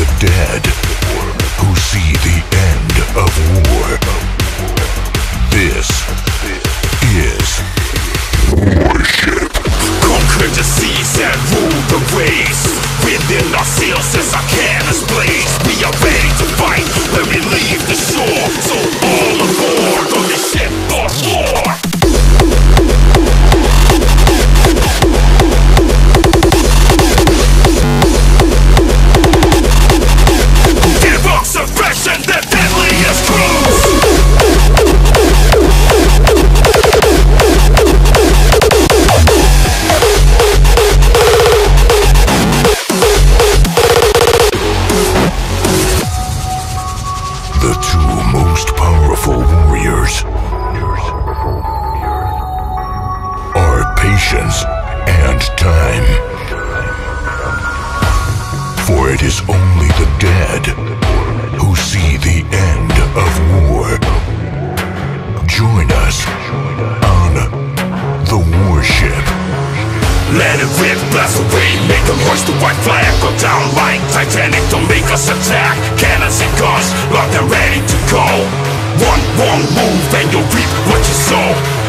the dead who see the end of war. This is Warship. Conquer the seas and rule the waves. Within ourselves is our cannons blaze. We are ready to fight when we leave the shore. So all aboard on this ship. Only the dead who see the end of war. Join us on the warship. Let it rip, blast away, make them hoist the white flag Go down like Titanic, don't make us attack Cannons and guns, locked and ready to go One wrong move and you'll reap what you sow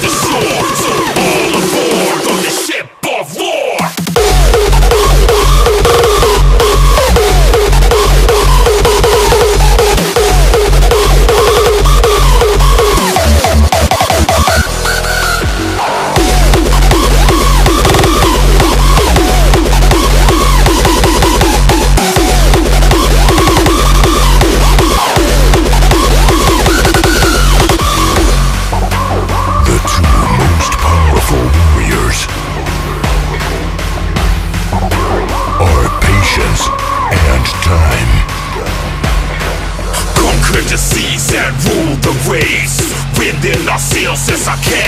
the shore Within our sails